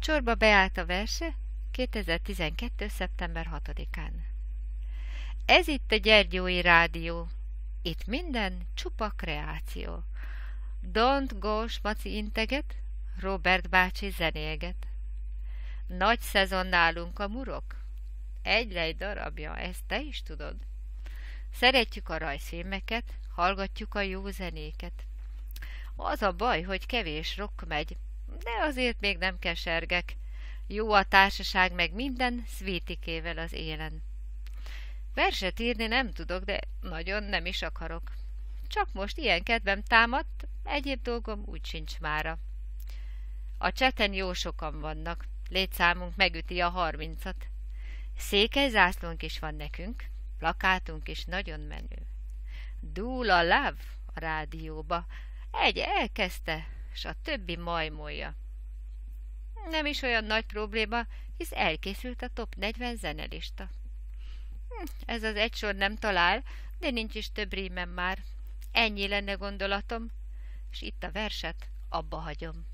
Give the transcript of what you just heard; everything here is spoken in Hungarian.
Csorba beállt a verse 2012. szeptember 6-án. Ez itt a Gyergyói Rádió. Itt minden csupa kreáció. Don't go, Maci integet, Robert bácsi zenélget. Nagy szezon nálunk a murok. Egy darabja, ezt te is tudod. Szeretjük a rajzfilmeket, hallgatjuk a jó zenéket. Az a baj, hogy kevés rock megy, de azért még nem kesergek. Jó a társaság, meg minden szvítikével az élen. Verset írni nem tudok, de nagyon nem is akarok. Csak most ilyen kedvem támadt, egyéb dolgom úgy sincs mára. A cseten jó sokan vannak, létszámunk megüti a harmincat. Székely zászlónk is van nekünk, plakátunk is nagyon menő. Dúl a láv a rádióba, egy elkezdte, s a többi majmolja. Nem is olyan nagy probléma, hisz elkészült a top 40 zenelista. Hm, ez az egy sor nem talál, de nincs is több rímem már. Ennyi lenne gondolatom, és itt a verset abba hagyom.